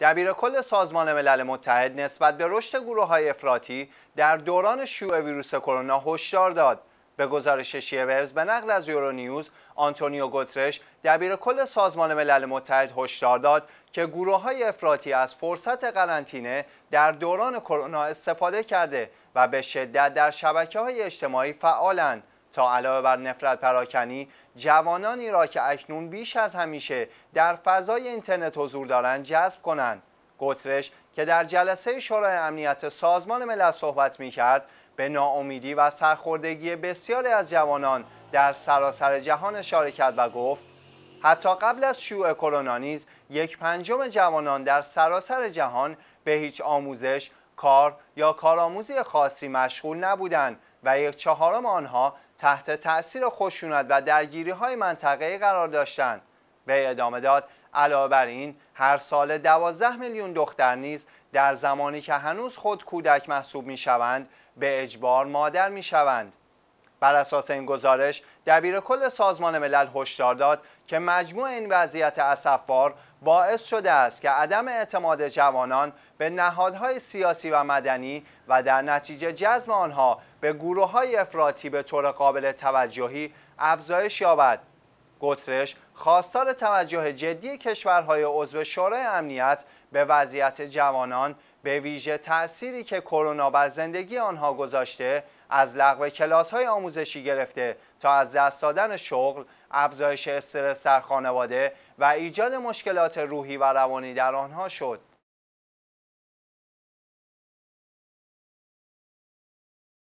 دبیر کل سازمان ملل متحد نسبت به رشد گروه های افراطی در دوران شیوع ویروس کرونا هشدار داد. به گزارش شیورز به نقل از یورو نیوز آنتونیو گوترش دبیر کل سازمان ملل متحد هشدار داد که گروه های افراطی از فرصت قرنطینه در دوران کرونا استفاده کرده و به شدت در شبکه های اجتماعی فعالند تا علاوه بر نفرت پراکنی جوانانی را که اکنون بیش از همیشه در فضای اینترنت حضور دارند جذب کنند. گوترش که در جلسه شورای امنیت سازمان ملل صحبت می کرد به ناامیدی و سرخوردگی بسیاری از جوانان در سراسر جهان اشاره کرد و گفت حتی قبل از شیوع کرونا نیز یک پنجم جوانان در سراسر جهان به هیچ آموزش، کار یا کارآموزی خاصی مشغول نبودند و یک چهارم آنها تحت تأثیر خشونت و درگیری های منطقه قرار داشتند. به ادامه داد علاوه بر این هر سال 12 میلیون دختر نیز در زمانی که هنوز خود کودک محسوب می شوند به اجبار مادر می شوند. بر اساس این گزارش دبیر کل سازمان ملل هشدار داد که مجموع این وضعیت اسفبار باعث شده است که عدم اعتماد جوانان به نهادهای سیاسی و مدنی و در نتیجه جذب آنها به گروه های افراطی به طور قابل توجهی افزایش یابد. گترش خواستار توجه جدی کشورهای عضو شورای امنیت به وضعیت جوانان به ویژه تأثیری که کرونا بر زندگی آنها گذاشته از لغو کلاس های آموزشی گرفته تا از دست دادن شغل، افزایش استرس در خانواده و ایجاد مشکلات روحی و روانی در آنها شد.